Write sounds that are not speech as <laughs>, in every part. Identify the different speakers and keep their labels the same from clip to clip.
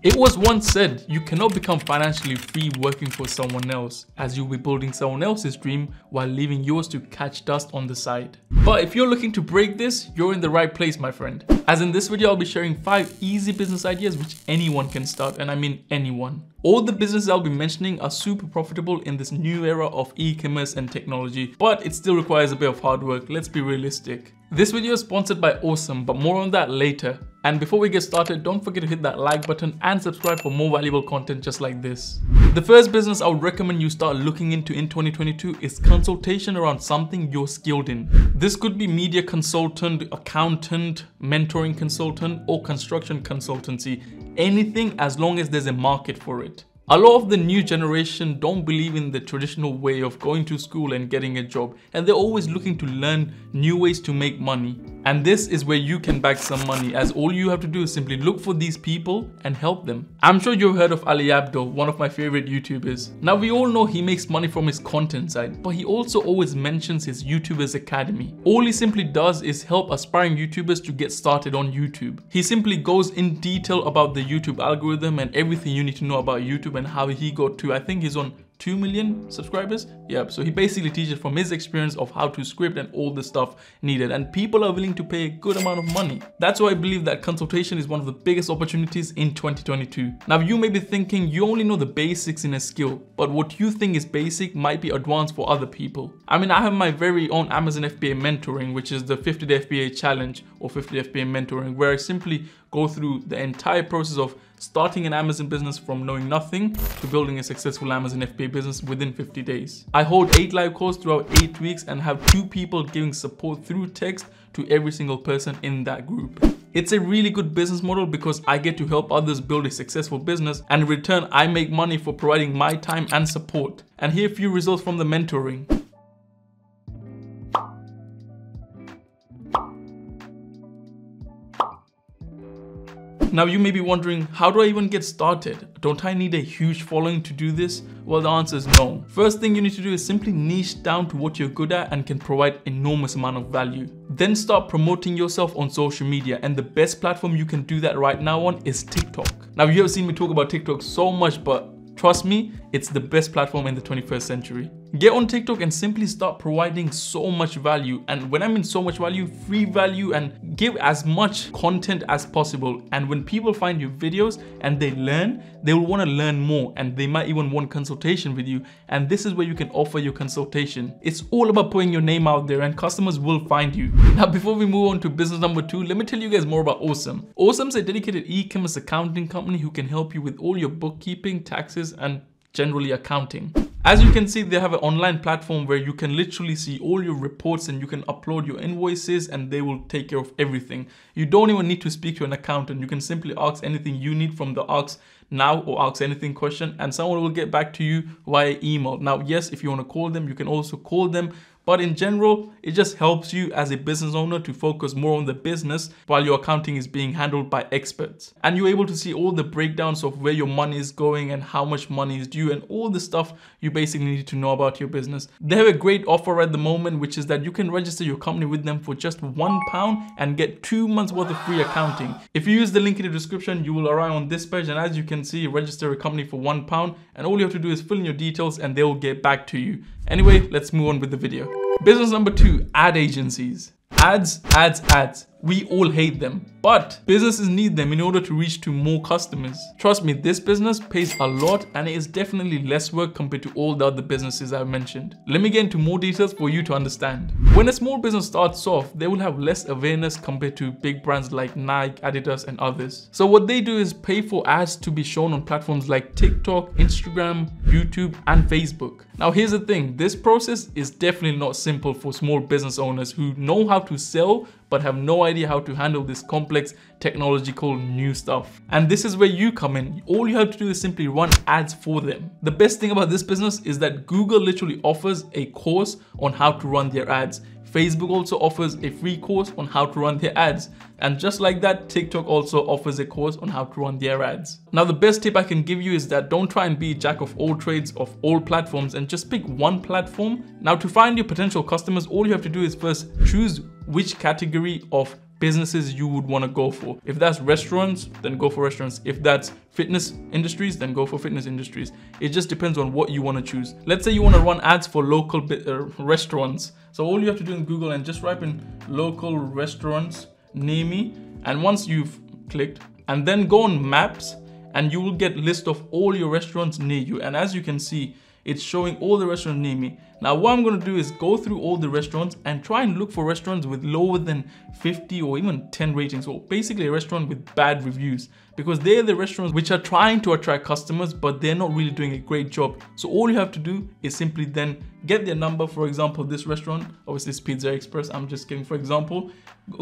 Speaker 1: It was once said, you cannot become financially free working for someone else, as you'll be building someone else's dream while leaving yours to catch dust on the side. But if you're looking to break this, you're in the right place, my friend. As in this video, I'll be sharing 5 easy business ideas which anyone can start, and I mean anyone. All the businesses I'll be mentioning are super profitable in this new era of e-commerce and technology, but it still requires a bit of hard work, let's be realistic. This video is sponsored by Osome, but more on that later. And before we get started, don't forget to hit that like button and subscribe for more valuable content just like this. The first business I would recommend you start looking into in 2022 is consultation around something you're skilled in. This could be media consultant, accountant, mentoring consultant, or construction consultancy. Anything as long as there's a market for it. A lot of the new generation don't believe in the traditional way of going to school and getting a job and they're always looking to learn new ways to make money. And this is where you can bag some money as all you have to do is simply look for these people and help them. I'm sure you've heard of Ali Abdaal, one of my favorite YouTubers. Now we all know he makes money from his content side, but he also always mentions his YouTubers Academy. All he simply does is help aspiring YouTubers to get started on YouTube. He simply goes in detail about the YouTube algorithm and everything you need to know about YouTube and how he got to, I think he's on 2 million subscribers. Yep, so he basically teaches from his experience of how to script and all the stuff needed. And people are willing to pay a good amount of money. That's why I believe that consultation is one of the biggest opportunities in 2022. Now, you may be thinking you only know the basics in a skill, but what you think is basic might be advanced for other people. I mean, I have my very own Amazon FBA mentoring, which is the 50 day FBA challenge or 50 FBA mentoring, where I simply go through the entire process of starting an Amazon business from knowing nothing to building a successful Amazon FBA business within 50 days. I hold 8 live calls throughout 8 weeks and have 2 people giving support through text to every single person in that group. It's a really good business model because I get to help others build a successful business and in return I make money for providing my time and support. And here a few results from the mentoring. Now you may be wondering, how do I even get started? Don't I need a huge following to do this? Well, the answer is no. First thing you need to do is simply niche down to what you're good at and can provide enormous amount of value. Then start promoting yourself on social media and the best platform you can do that right now on is TikTok. Now you have seen me talk about TikTok so much, but trust me, it's the best platform in the 21st century. Get on TikTok and simply start providing so much value. And when I mean so much value, free value and give as much content as possible. And when people find your videos and they learn, they will want to learn more and they might even want consultation with you. And this is where you can offer your consultation. It's all about putting your name out there and customers will find you. <laughs> Now, before we move on to business number two, let me tell you guys more about Osome. Osome is a dedicated e-commerce accounting company who can help you with all your bookkeeping, taxes, and generally accounting. As you can see, they have an online platform where you can literally see all your reports and you can upload your invoices and they will take care of everything. You don't even need to speak to an accountant. You can simply ask anything you need from the Ask Now or Ask Anything question and someone will get back to you via email. Now, yes, if you want to call them, you can also call them, but in general, it just helps you as a business owner to focus more on the business while your accounting is being handled by experts. And you're able to see all the breakdowns of where your money is going and how much money is due and all the stuff you basically need to know about your business. They have a great offer at the moment, which is that you can register your company with them for just one pound and get two months worth of free accounting. If you use the link in the description, you will arrive on this page. And as you can see, register a company for one pound. And all you have to do is fill in your details and they will get back to you. Anyway, let's move on with the video. Business number two, ad agencies. Ads, ads, ads. We all hate them, but businesses need them in order to reach to more customers. Trust me, this business pays a lot and it is definitely less work compared to all the other businesses I've mentioned. Let me get into more details for you to understand. When a small business starts off, they will have less awareness compared to big brands like Nike, Adidas and others. So what they do is pay for ads to be shown on platforms like TikTok, Instagram, YouTube and Facebook. Now here's the thing, this process is definitely not simple for small business owners who know how to sell but have no idea how to handle this complex technological new stuff. And this is where you come in. All you have to do is simply run ads for them. The best thing about this business is that Google literally offers a course on how to run their ads. Facebook also offers a free course on how to run their ads. And just like that, TikTok also offers a course on how to run their ads. Now, the best tip I can give you is that don't try and be jack of all trades of all platforms and just pick one platform. Now, to find your potential customers, all you have to do is first choose which category of businesses you would want to go for. If that's restaurants, then go for restaurants. If that's fitness industries, then go for fitness industries. It just depends on what you want to choose. Let's say you want to run ads for local uh, restaurants. So all you have to do in Google and just type in local restaurants near me. And once you've clicked, and then go on maps, and you will get list of all your restaurants near you. And as you can see, it's showing all the restaurants near me. Now what I'm gonna do is go through all the restaurants and try and look for restaurants with lower than 50 or even 10 ratings. or basically a restaurant with bad reviews because they're the restaurants which are trying to attract customers but they're not really doing a great job. So all you have to do is simply then get their number. For example, this restaurant, obviously it's Pizza Express. I'm just giving for example,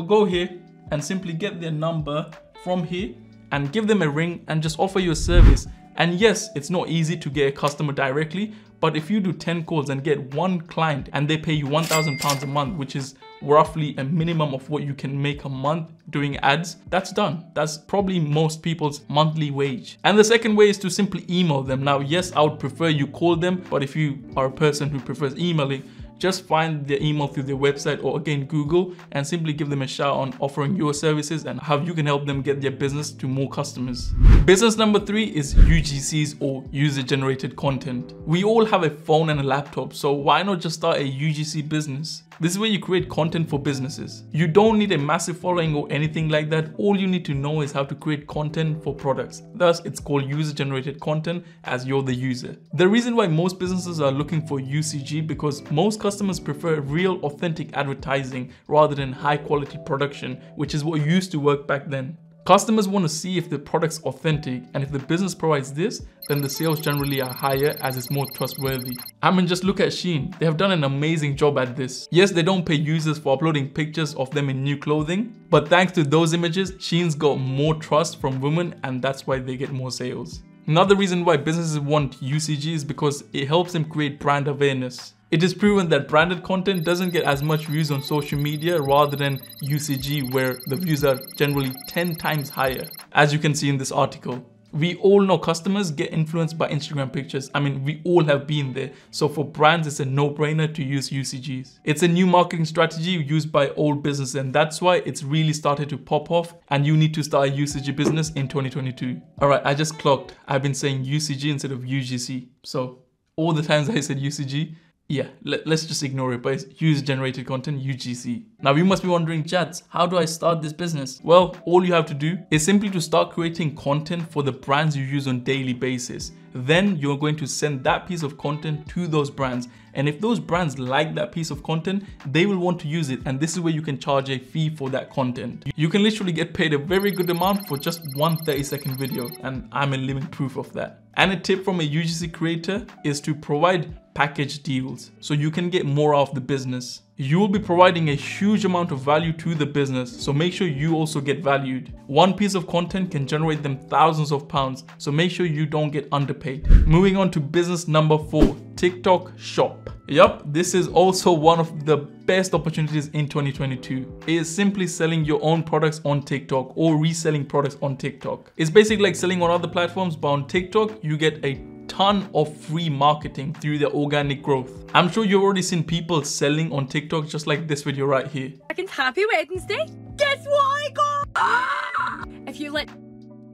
Speaker 1: go here and simply get their number from here and give them a ring and just offer your service and yes, it's not easy to get a customer directly, but if you do 10 calls and get one client and they pay you 1,000 pounds a month, which is roughly a minimum of what you can make a month doing ads, that's done. That's probably most people's monthly wage. And the second way is to simply email them. Now, yes, I would prefer you call them, but if you are a person who prefers emailing, just find their email through their website or again Google and simply give them a shout on offering your services and how you can help them get their business to more customers. Business number three is UGCs or user generated content. We all have a phone and a laptop, so why not just start a UGC business? This is where you create content for businesses. You don't need a massive following or anything like that. All you need to know is how to create content for products. Thus, it's called user generated content as you're the user. The reason why most businesses are looking for UCG because most customers prefer real authentic advertising rather than high quality production, which is what used to work back then. Customers want to see if the product's authentic and if the business provides this, then the sales generally are higher as it's more trustworthy. I mean just look at Shein, they have done an amazing job at this. Yes, they don't pay users for uploading pictures of them in new clothing, but thanks to those images, Shein's got more trust from women and that's why they get more sales. Another reason why businesses want UCG is because it helps them create brand awareness. It is proven that branded content doesn't get as much views on social media rather than UCG where the views are generally 10 times higher, as you can see in this article. We all know customers get influenced by Instagram pictures. I mean, we all have been there. So for brands, it's a no-brainer to use UCGs. It's a new marketing strategy used by old businesses and that's why it's really started to pop off and you need to start a UCG business in 2022. All right, I just clocked. I've been saying UCG instead of UGC. So all the times I said UCG, yeah, let, us just ignore it, but it's user generated content, UGC. Now you must be wondering, Jatz, how do I start this business? Well, all you have to do is simply to start creating content for the brands you use on daily basis. Then you're going to send that piece of content to those brands. And if those brands like that piece of content, they will want to use it. And this is where you can charge a fee for that content. You can literally get paid a very good amount for just one 30 second video. And I'm a living proof of that. And a tip from a UGC creator is to provide package deals so you can get more out of the business. You will be providing a huge amount of value to the business, so make sure you also get valued. One piece of content can generate them thousands of pounds, so make sure you don't get underpaid. Moving on to business number four, TikTok Shop. Yup, this is also one of the best opportunities in 2022. It is simply selling your own products on TikTok or reselling products on TikTok. It's basically like selling on other platforms, but on TikTok, you get a ton of free marketing through their organic growth. I'm sure you've already seen people selling on TikTok just like this video right here.
Speaker 2: Happy Wednesday. Guess what I got? Ah! If you let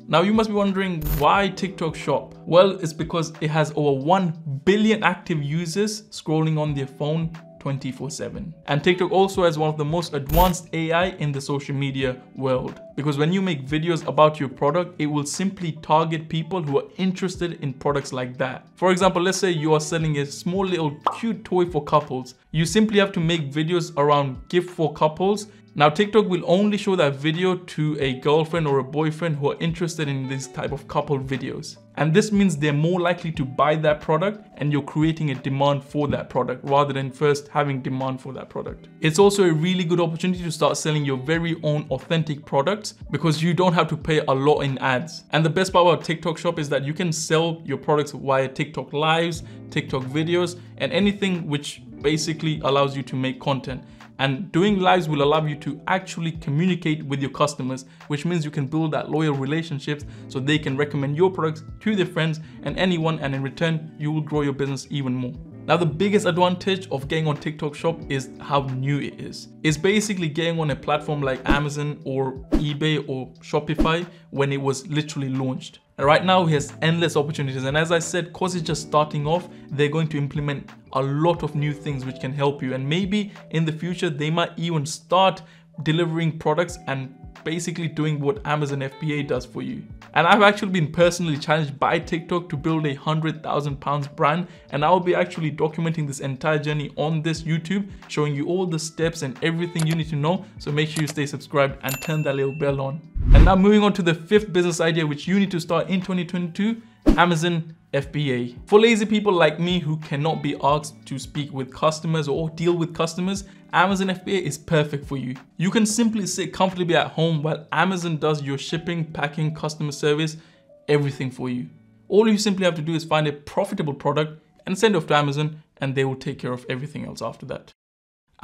Speaker 1: now you must be wondering why TikTok Shop? Well, it's because it has over 1 billion active users scrolling on their phone 24-7. And TikTok also has one of the most advanced AI in the social media world. Because when you make videos about your product, it will simply target people who are interested in products like that. For example, let's say you are selling a small little cute toy for couples. You simply have to make videos around gift for couples now TikTok will only show that video to a girlfriend or a boyfriend who are interested in this type of couple videos. And this means they're more likely to buy that product and you're creating a demand for that product rather than first having demand for that product. It's also a really good opportunity to start selling your very own authentic products because you don't have to pay a lot in ads. And the best part about TikTok shop is that you can sell your products via TikTok lives, TikTok videos, and anything which basically allows you to make content. And doing lives will allow you to actually communicate with your customers, which means you can build that loyal relationships so they can recommend your products to their friends and anyone, and in return, you will grow your business even more. Now, the biggest advantage of getting on TikTok Shop is how new it is. It's basically getting on a platform like Amazon or eBay or Shopify when it was literally launched. Right now, he has endless opportunities. And as I said, because it's just starting off, they're going to implement a lot of new things which can help you. And maybe in the future, they might even start delivering products and basically doing what Amazon FBA does for you. And I've actually been personally challenged by TikTok to build a hundred thousand pounds brand. And I'll be actually documenting this entire journey on this YouTube, showing you all the steps and everything you need to know. So make sure you stay subscribed and turn that little bell on. And now moving on to the fifth business idea, which you need to start in 2022, Amazon FBA. For lazy people like me who cannot be asked to speak with customers or deal with customers, Amazon FBA is perfect for you. You can simply sit comfortably at home while Amazon does your shipping, packing, customer service, everything for you. All you simply have to do is find a profitable product and send it off to Amazon and they will take care of everything else after that.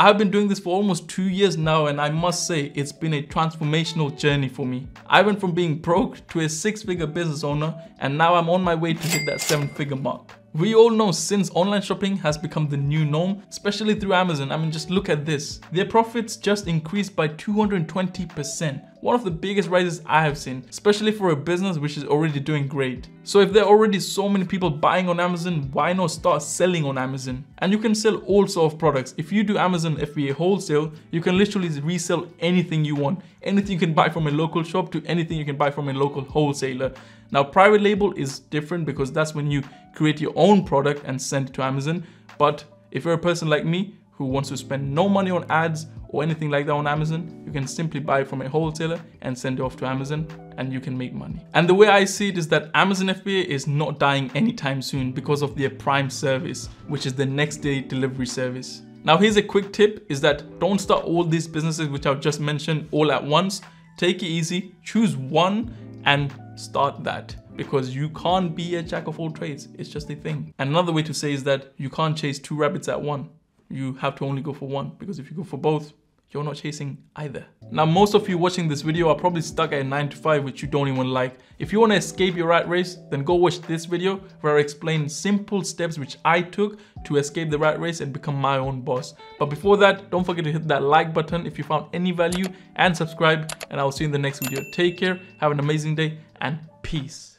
Speaker 1: I've been doing this for almost two years now and I must say it's been a transformational journey for me. I went from being broke to a six figure business owner and now I'm on my way to hit that seven figure mark. We all know since online shopping has become the new norm, especially through Amazon, I mean just look at this. Their profits just increased by 220%. One of the biggest rises I have seen, especially for a business which is already doing great. So if there are already so many people buying on Amazon, why not start selling on Amazon? And you can sell all sort of products. If you do Amazon FBA wholesale, you can literally resell anything you want. Anything you can buy from a local shop to anything you can buy from a local wholesaler. Now, private label is different because that's when you create your own product and send it to Amazon. But if you're a person like me who wants to spend no money on ads or anything like that on Amazon, you can simply buy from a wholesaler and send it off to Amazon and you can make money. And the way I see it is that Amazon FBA is not dying anytime soon because of their Prime service, which is the next day delivery service. Now here's a quick tip is that don't start all these businesses which I've just mentioned all at once. Take it easy, choose one and start that because you can't be a jack of all trades. It's just a thing. And another way to say is that you can't chase two rabbits at one. You have to only go for one because if you go for both, you're not chasing either. Now, most of you watching this video are probably stuck at a 9 to 5 which you don't even like. If you want to escape your rat race, then go watch this video where I explain simple steps which I took to escape the rat race and become my own boss. But before that, don't forget to hit that like button if you found any value and subscribe and I'll see you in the next video. Take care, have an amazing day and peace.